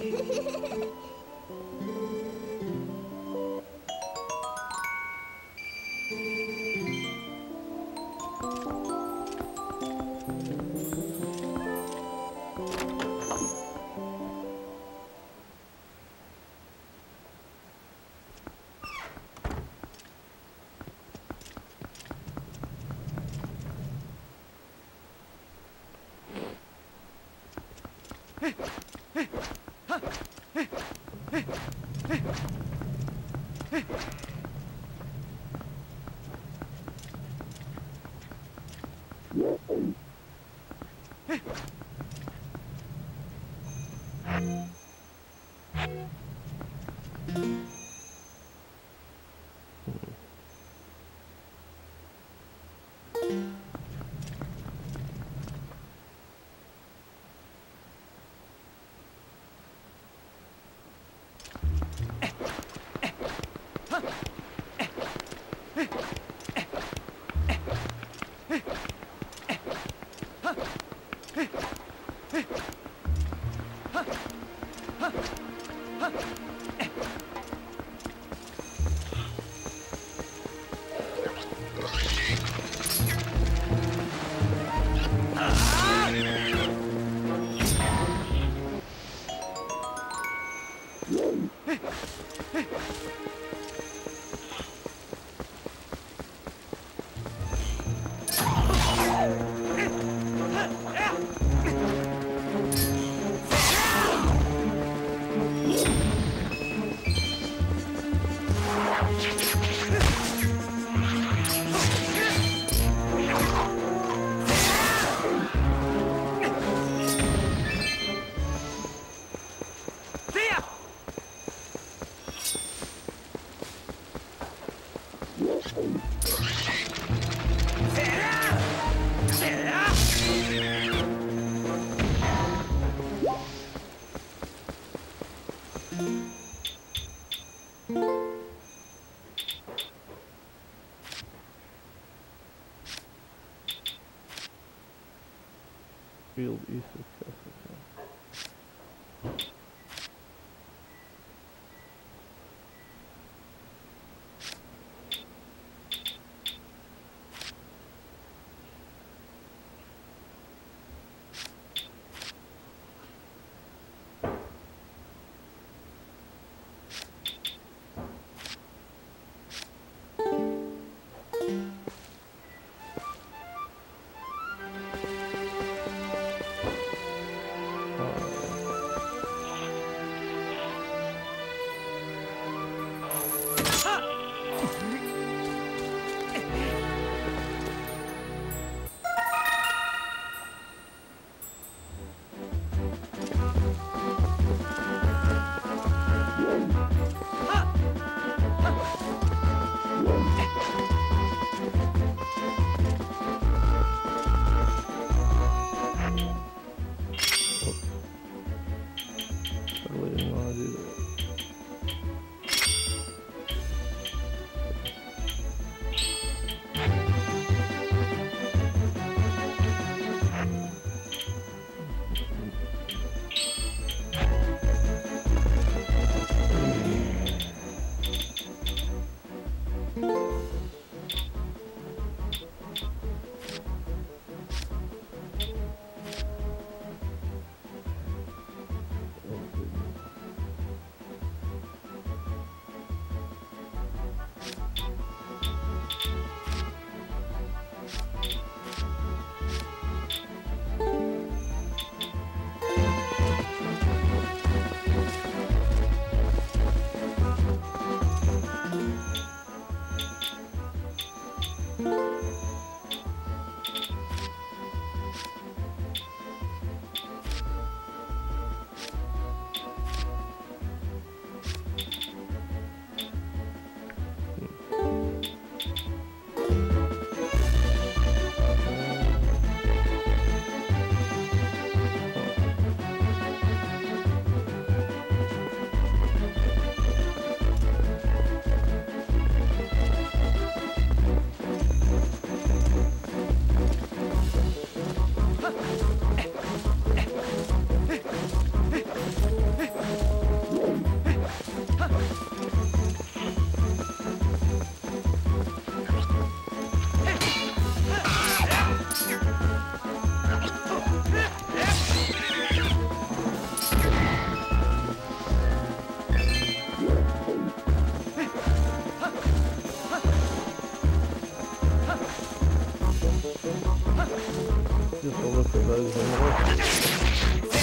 Hey! Hey! Hey! はっ Field east of. Здесь, по-моему, когда я заморозил.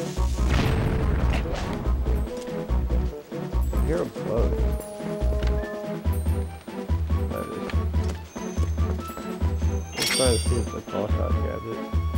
I hear a bug. I'm trying to see if the call shot grabs it.